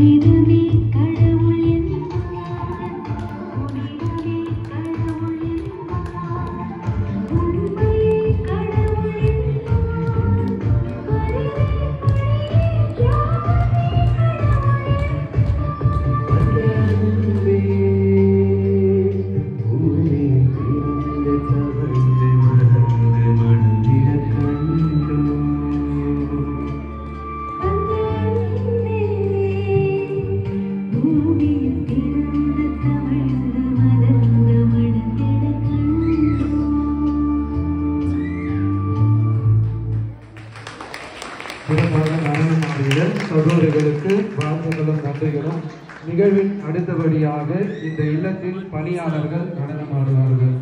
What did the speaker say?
ಬಿಡಿದೆ தினமான நடனம் ஆடிய சகோதரிகளுக்கு வாழ்த்துக்களும் நன்றிகளும். நிகழ்வின் அடுத்தபடியாக இந்த இல்லத்தில் பணியாளர்கள் நடனமாடுவார்கள்.